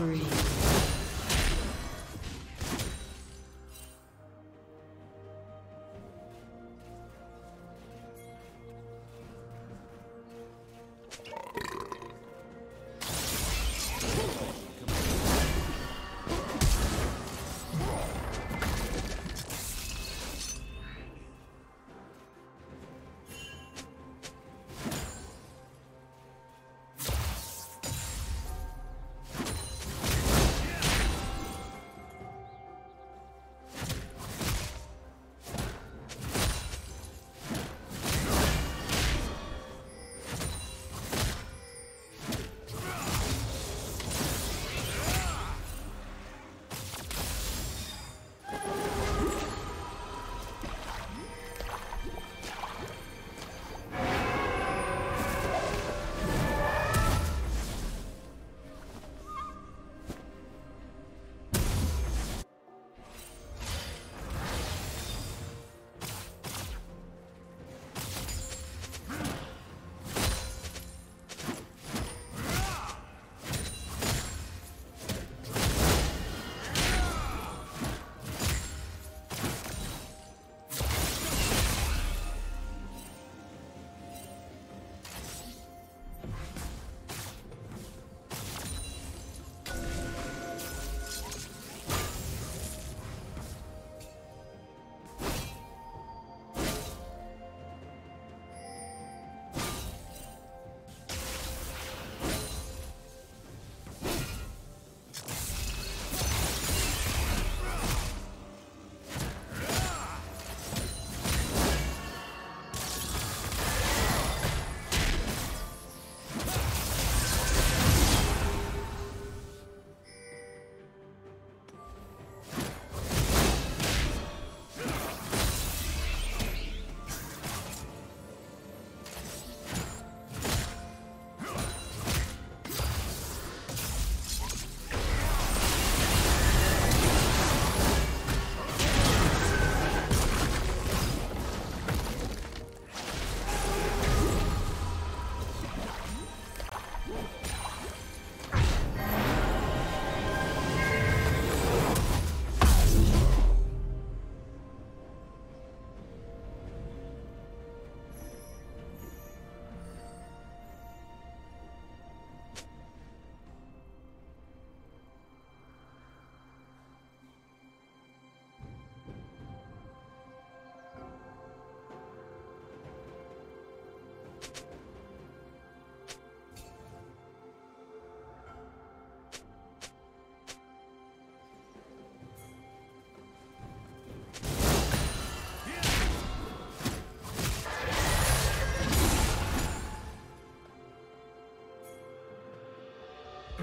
Killing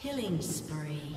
Killing spree.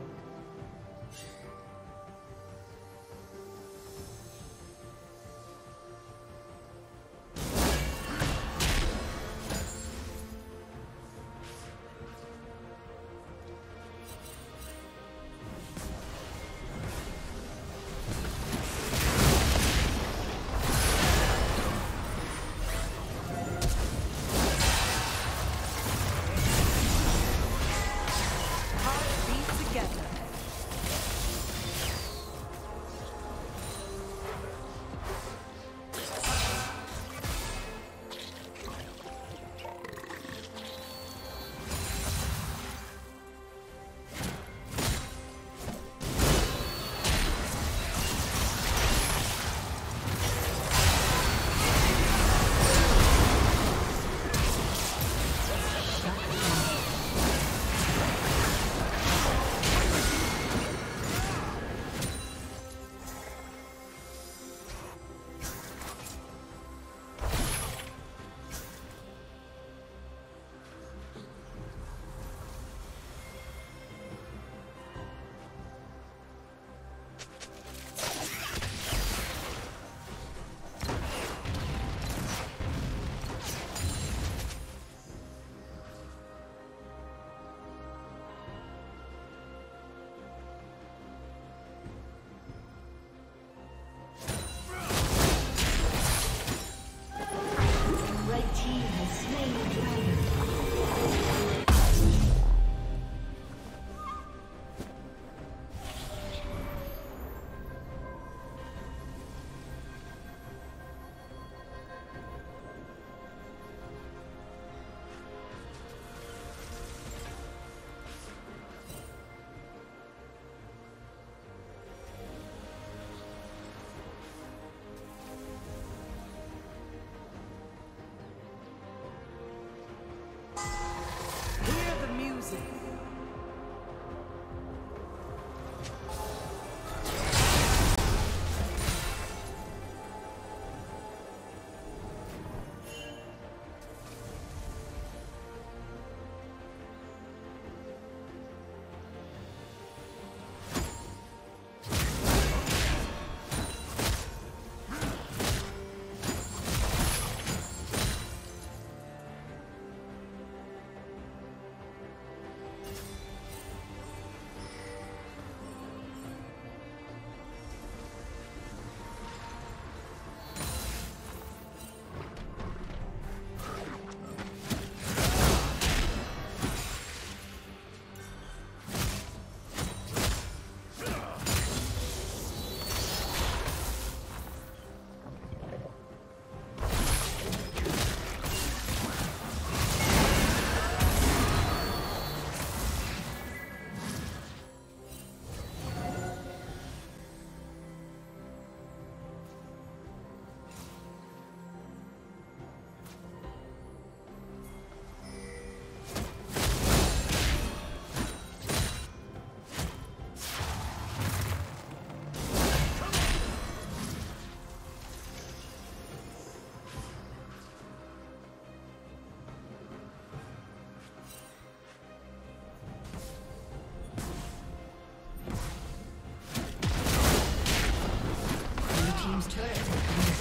City.